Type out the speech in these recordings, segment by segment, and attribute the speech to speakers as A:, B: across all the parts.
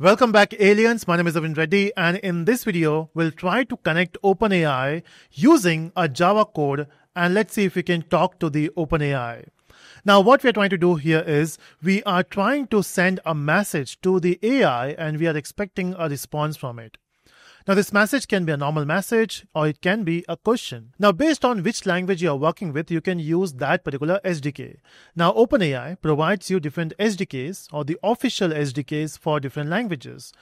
A: Welcome back aliens, my name is Navin Reddy and in this video we'll try to connect OpenAI using a Java code and let's see if we can talk to the OpenAI. Now what we're trying to do here is we are trying to send a message to the AI and we are expecting a response from it. Now this message can be a normal message or it can be a question. Now based on which language you are working with, you can use that particular SDK. Now OpenAI provides you different SDKs or the official SDKs for different languages.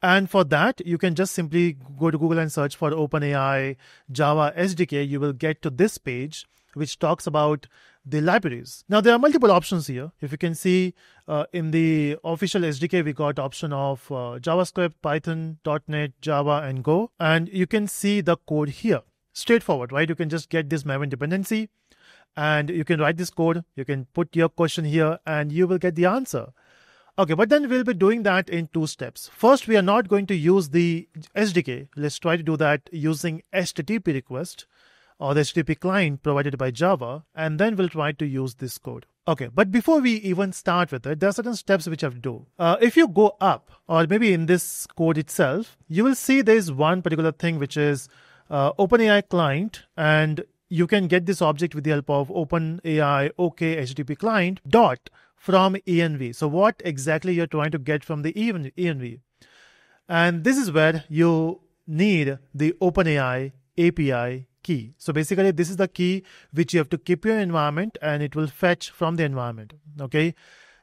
A: And for that, you can just simply go to Google and search for OpenAI Java SDK. You will get to this page which talks about the libraries. Now there are multiple options here. If you can see uh, in the official SDK, we got option of uh, JavaScript, Python, .NET, Java, and Go. And you can see the code here. Straightforward, right? You can just get this Maven dependency and you can write this code. You can put your question here and you will get the answer. Okay, but then we'll be doing that in two steps. First, we are not going to use the SDK. Let's try to do that using HTTP request or the HTTP client provided by Java, and then we'll try to use this code. Okay, but before we even start with it, there are certain steps which I have to do. Uh, if you go up, or maybe in this code itself, you will see there is one particular thing which is uh, OpenAI client, and you can get this object with the help of OpenAI OK HTTP client dot from env. So what exactly you're trying to get from the env, and this is where you need the OpenAI API key. So basically, this is the key which you have to keep your environment and it will fetch from the environment. Okay.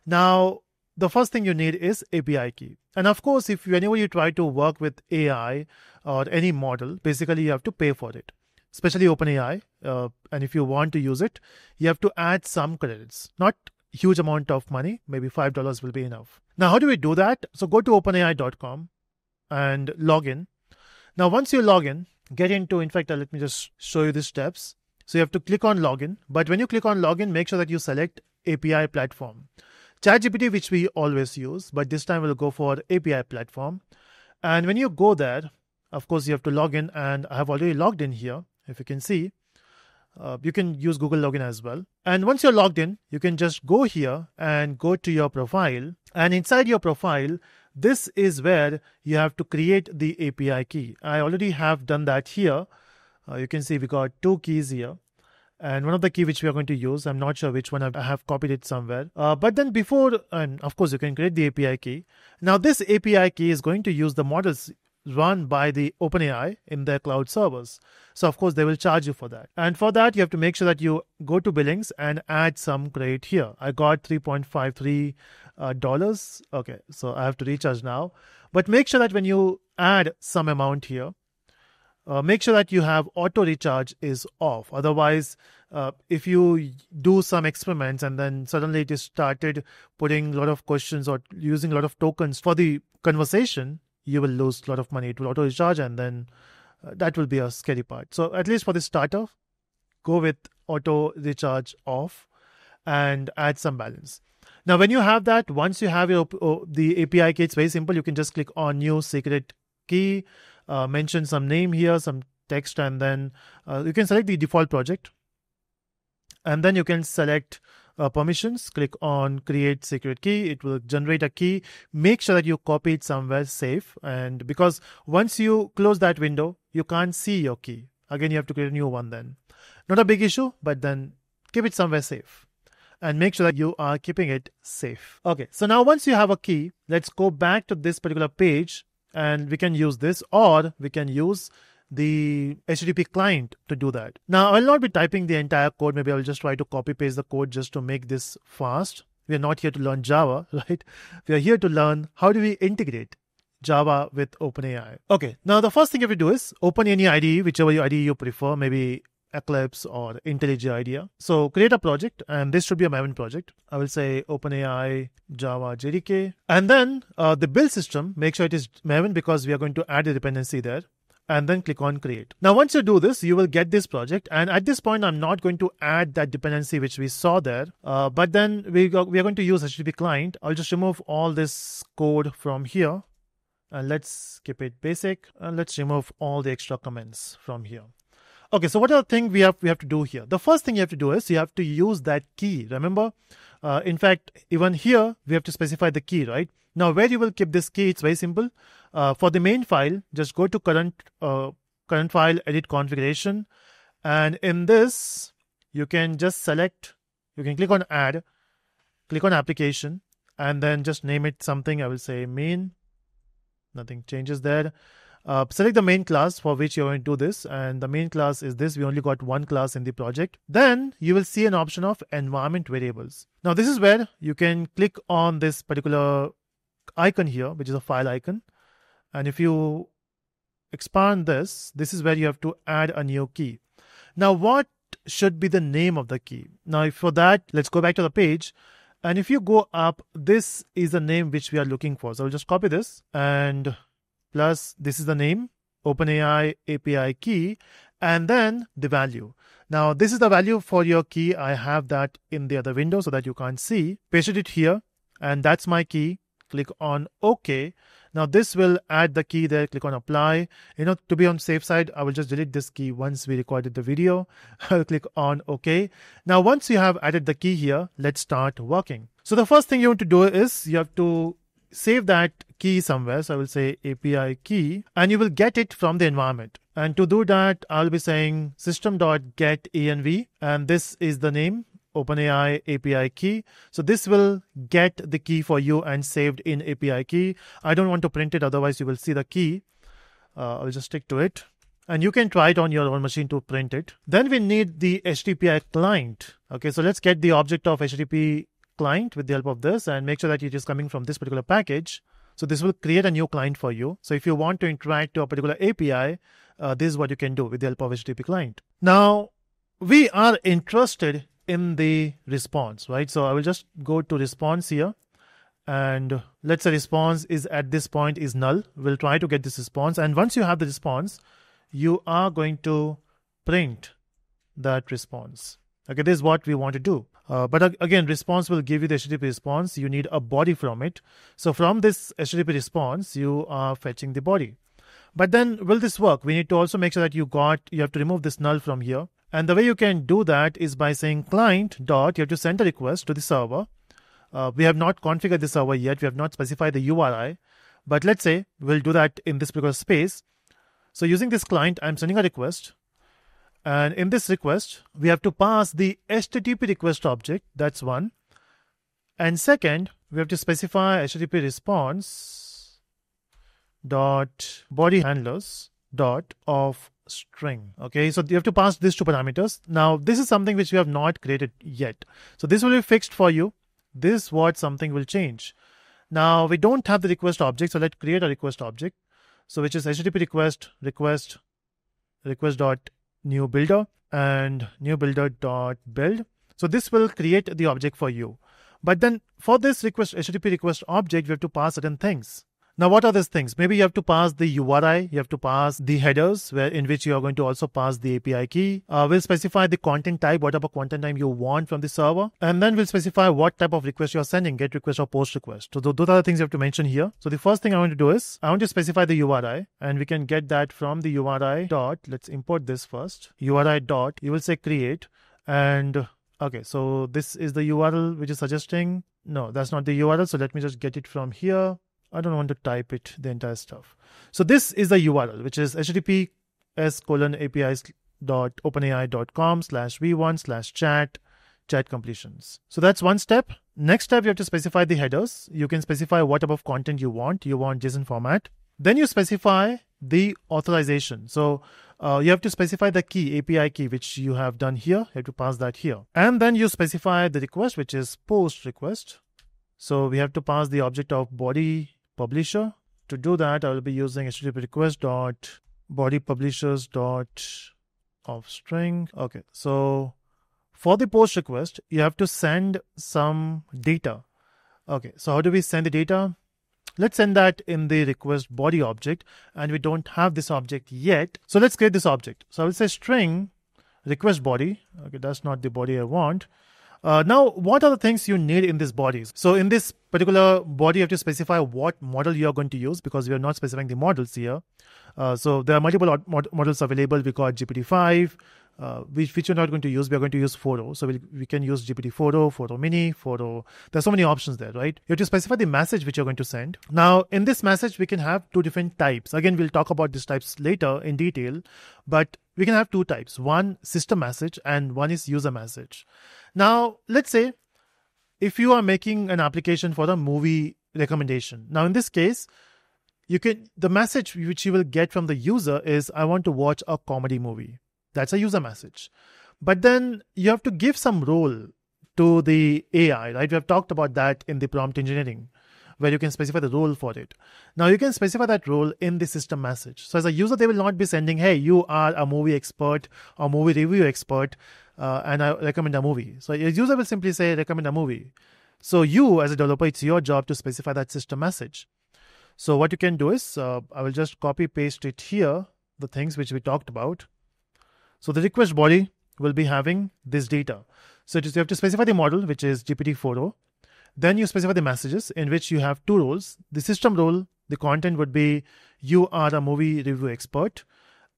A: Now, the first thing you need is API key. And of course, if whenever you try to work with AI or any model, basically you have to pay for it, especially OpenAI. Uh, and if you want to use it, you have to add some credits, not huge amount of money, maybe $5 will be enough. Now, how do we do that? So go to openai.com and log in. Now, once you log in, get into, in fact, uh, let me just show you the steps. So you have to click on login. But when you click on login, make sure that you select API platform. ChatGPT, which we always use, but this time we'll go for API platform. And when you go there, of course, you have to log in, and I have already logged in here. If you can see, uh, you can use Google login as well. And once you're logged in, you can just go here and go to your profile. And inside your profile, this is where you have to create the API key. I already have done that here. Uh, you can see we got two keys here. And one of the key which we are going to use, I'm not sure which one I have copied it somewhere. Uh, but then before, and of course you can create the API key. Now this API key is going to use the models run by the OpenAI in their cloud servers. So of course they will charge you for that. And for that you have to make sure that you go to billings and add some credit here. I got 3.53 uh, dollars. Okay, so I have to recharge now. But make sure that when you add some amount here, uh, make sure that you have auto recharge is off. Otherwise, uh, if you do some experiments and then suddenly it is started putting a lot of questions or using a lot of tokens for the conversation, you will lose a lot of money. It will auto recharge, and then uh, that will be a scary part. So at least for the starter, go with auto recharge off and add some balance. Now, when you have that, once you have your the API key, it's very simple. You can just click on new secret key, uh, mention some name here, some text, and then uh, you can select the default project. And then you can select uh, permissions, click on create secret key. It will generate a key. Make sure that you copy it somewhere safe. And because once you close that window, you can't see your key. Again, you have to create a new one then. Not a big issue, but then keep it somewhere safe and make sure that you are keeping it safe. Okay, so now once you have a key, let's go back to this particular page and we can use this or we can use the HTTP client to do that. Now, I'll not be typing the entire code. Maybe I'll just try to copy paste the code just to make this fast. We are not here to learn Java, right? We are here to learn how do we integrate Java with OpenAI. Okay, now the first thing you have to do is open any IDE, whichever IDE you prefer, maybe Eclipse or IntelliJ IDEA. So create a project, and this should be a Maven project. I will say OpenAI Java JDK, and then uh, the build system. Make sure it is Maven because we are going to add a dependency there and then click on create. Now, once you do this, you will get this project. And at this point, I'm not going to add that dependency which we saw there. Uh, but then we, go, we are going to use HTTP client. I'll just remove all this code from here. And let's keep it basic. And let's remove all the extra comments from here. Okay, so what are the things we have we have to do here? The first thing you have to do is you have to use that key. Remember, uh, in fact, even here we have to specify the key, right? Now, where you will keep this key, it's very simple. Uh, for the main file, just go to current uh, current file, edit configuration, and in this you can just select. You can click on add, click on application, and then just name it something. I will say main. Nothing changes there. Uh, select the main class for which you're going to do this and the main class is this. We only got one class in the project. Then you will see an option of environment variables. Now this is where you can click on this particular icon here which is a file icon. And if you expand this this is where you have to add a new key. Now what should be the name of the key? Now for that let's go back to the page. And if you go up this is the name which we are looking for. So i'll just copy this and plus this is the name OpenAI API key and then the value. Now this is the value for your key. I have that in the other window so that you can't see. Pasted it here and that's my key. Click on OK. Now this will add the key there. Click on apply. You know, to be on safe side, I will just delete this key once we recorded the video. I'll click on OK. Now once you have added the key here, let's start working. So the first thing you want to do is you have to save that key somewhere. So I will say API key and you will get it from the environment. And to do that, I'll be saying system.get env and this is the name OpenAI API key. So this will get the key for you and saved in API key. I don't want to print it, otherwise you will see the key. Uh, I'll just stick to it. And you can try it on your own machine to print it. Then we need the HTTP client. Okay, so let's get the object of HTTP client with the help of this and make sure that it is coming from this particular package. So this will create a new client for you. So if you want to interact to a particular API, uh, this is what you can do with the help of HTTP client. Now, we are interested in the response, right? So I will just go to response here and let's say response is at this point is null. We'll try to get this response. And once you have the response, you are going to print that response. Okay, this is what we want to do. Uh, but again, response will give you the HTTP response. You need a body from it. So from this HTTP response, you are fetching the body. But then will this work? We need to also make sure that you got, you have to remove this null from here. And the way you can do that is by saying client dot, you have to send a request to the server. Uh, we have not configured the server yet. We have not specified the URI. But let's say we'll do that in this particular space. So using this client, I'm sending a request and in this request, we have to pass the HTTP request object. That's one. And second, we have to specify HTTP response dot body handlers dot of string. Okay, so you have to pass these two parameters. Now, this is something which we have not created yet. So this will be fixed for you. This what something will change. Now we don't have the request object, so let's create a request object. So which is HTTP request request request dot new builder and new builder dot build. So this will create the object for you. But then for this request HTTP request object, we have to pass certain things. Now, what are these things? Maybe you have to pass the URI, you have to pass the headers, where in which you are going to also pass the API key. Uh, we'll specify the content type, whatever content type you want from the server, and then we'll specify what type of request you are sending, get request or post request. So those are the things you have to mention here. So the first thing I want to do is I want to specify the URI, and we can get that from the URI dot. Let's import this first. URI dot. You will say create, and okay, so this is the URL which is suggesting. No, that's not the URL. So let me just get it from here. I don't want to type it, the entire stuff. So this is the URL, which is https colon apis dot openai dot com slash v1 slash chat chat completions. So that's one step. Next step, you have to specify the headers. You can specify what type of content you want. You want JSON format. Then you specify the authorization. So uh, you have to specify the key, API key, which you have done here. You have to pass that here. And then you specify the request, which is post request. So we have to pass the object of body publisher. To do that, I will be using HTTP request dot body publishers dot of string. Okay, so for the post request, you have to send some data. Okay, so how do we send the data? Let's send that in the request body object, and we don't have this object yet. So let's create this object. So I will say string request body. Okay, that's not the body I want. Uh, now, what are the things you need in these bodies? So in this particular body, you have to specify what model you are going to use because we are not specifying the models here. Uh, so there are multiple mod- models available. We got GPT-5, uh, which, which we're not going to use. We are going to use 4o. So we we can use GPT 4o, 4o Mini, 4o. There's so many options there, right? You have to specify the message which you're going to send. Now, in this message, we can have two different types. Again, we'll talk about these types later in detail, but we can have two types. One system message and one is user message. Now, let's say if you are making an application for a movie recommendation. Now, in this case, you can the message which you will get from the user is I want to watch a comedy movie. That's a user message. But then you have to give some role to the AI, right? We have talked about that in the prompt engineering, where you can specify the role for it. Now you can specify that role in the system message. So as a user, they will not be sending, "Hey, you are a movie expert or movie review expert, uh, and I recommend a movie." So a user will simply say, "Recommend a movie." So you, as a developer, it's your job to specify that system message. So what you can do is, uh, I will just copy paste it here, the things which we talked about. So the request body will be having this data. So you have to specify the model, which is GPT-4o. Then you specify the messages in which you have two roles. The system role, the content would be you are a movie review expert.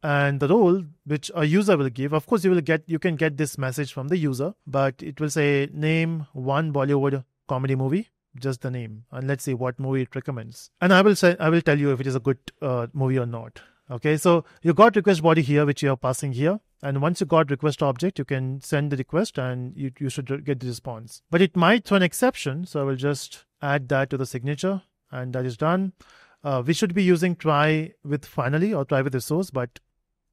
A: And the role which a user will give, of course, you will get you can get this message from the user, but it will say name one Bollywood comedy movie, just the name, and let's see what movie it recommends. And I will say I will tell you if it is a good uh, movie or not. Okay, so you got request body here, which you are passing here. And once you got request object, you can send the request and you, you should get the response. But it might throw an exception. So I will just add that to the signature and that is done. Uh, we should be using try with finally or try with resource, but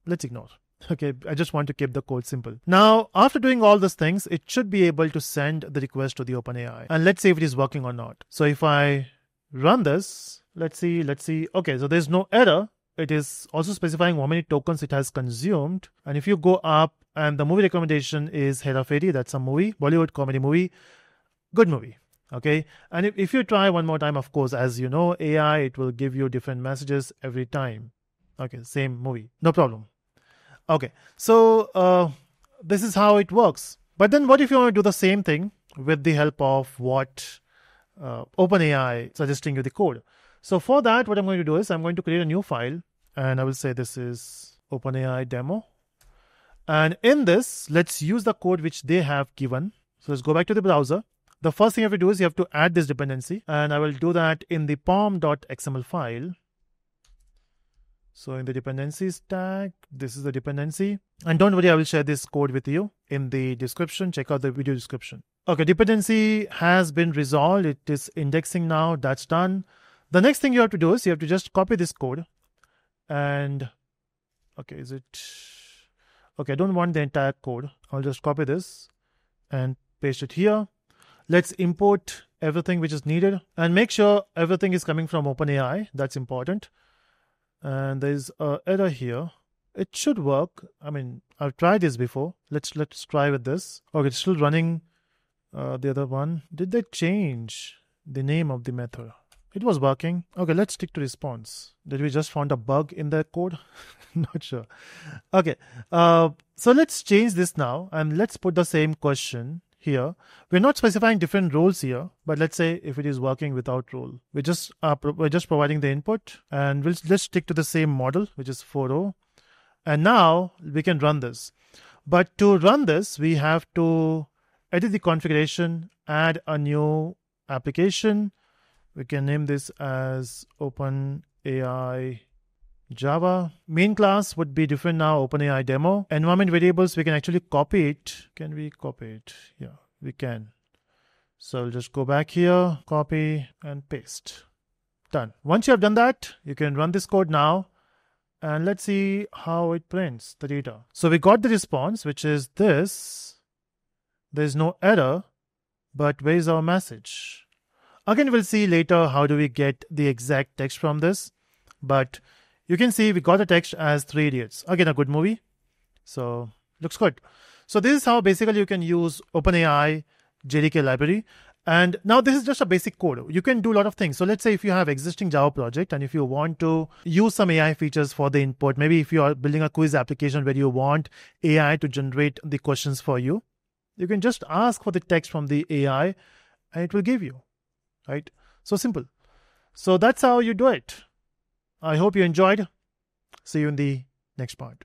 A: let's ignore. Okay, I just want to keep the code simple. Now, after doing all these things, it should be able to send the request to the OpenAI. And let's see if it is working or not. So if I run this, let's see, let's see. Okay, so there's no error it is also specifying how many tokens it has consumed. And if you go up and the movie recommendation is Hera Pheri, that's a movie, Bollywood comedy movie, good movie. Okay. And if, if you try one more time, of course, as you know, AI, it will give you different messages every time. Okay. Same movie. No problem. Okay. So uh, this is how it works. But then what if you want to do the same thing with the help of what uh, OpenAI suggesting you the code? So for that, what I'm going to do is I'm going to create a new file and I will say this is OpenAI demo. And in this, let's use the code which they have given. So let's go back to the browser. The first thing you have to do is you have to add this dependency and I will do that in the pom.xml file. So in the dependencies tag, this is the dependency. And don't worry, I will share this code with you in the description. Check out the video description. Okay, dependency has been resolved. It is indexing now. That's done. The next thing you have to do is you have to just copy this code and okay, is it okay? I don't want the entire code. I'll just copy this and paste it here. Let's import everything which is needed and make sure everything is coming from OpenAI. That's important. And there's a error here. It should work. I mean, I've tried this before. Let's let's try with this. Okay, it's still running. Uh, the other one. Did they change the name of the method? It was working. Okay, let's stick to response. Did we just found a bug in the code? Not sure. Okay, uh, so let's change this now and let's put the same question here. We're not specifying different roles here, but let's say if it is working without role, we're just uh, we're just providing the input, and we'll let's stick to the same model, which is 4o. And now we can run this. But to run this, we have to edit the configuration, add a new application, we can name this as OpenAI Java. Main class would be different now, OpenAI demo. Environment variables, we can actually copy it. Can we copy it? Yeah, we can. So I'll just go back here, copy and paste. Done. Once you have done that, you can run this code now and let's see how it prints the data. So we got the response, which is this. There's no error, but where is our message? Again, we'll see later how do we get the exact text from this. But you can see we got the text as Three Idiots. Again, a good movie. So looks good. So this is how basically you can use OpenAI JDK library. And now this is just a basic code. You can do a lot of things. So let's say if you have existing Java project and if you want to use some AI features for the input, maybe if you are building a quiz application where you want AI to generate the questions for you, You can just ask for the text from the AI and it will give you. Right? So simple. So that's how you do it. I hope you enjoyed. See you in the next part.